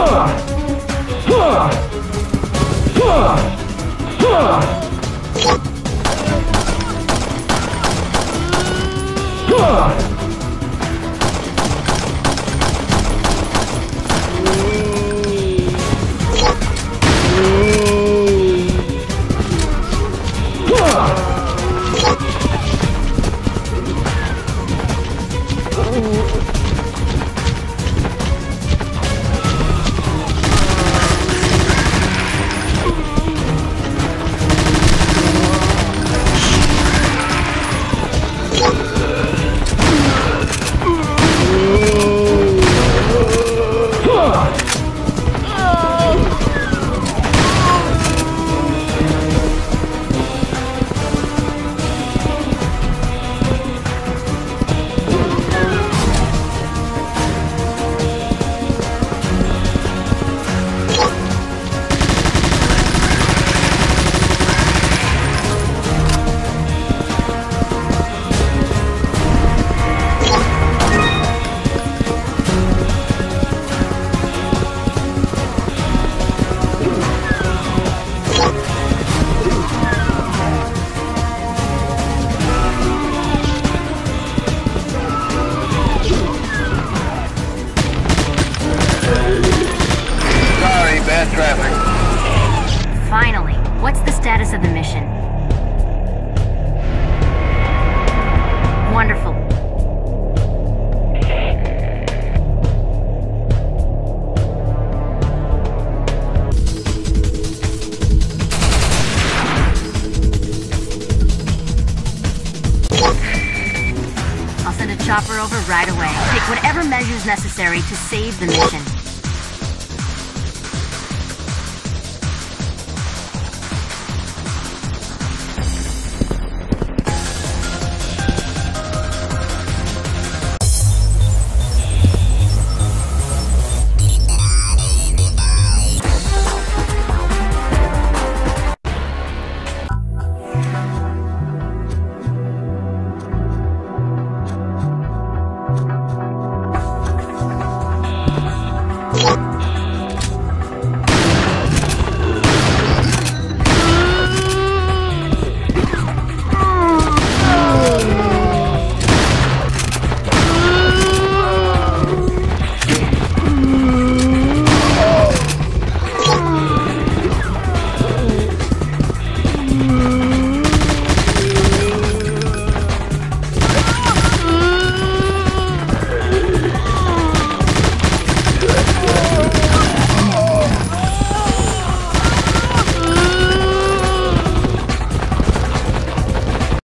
Sorry, chopper over right away. Take whatever measures necessary to save the mission.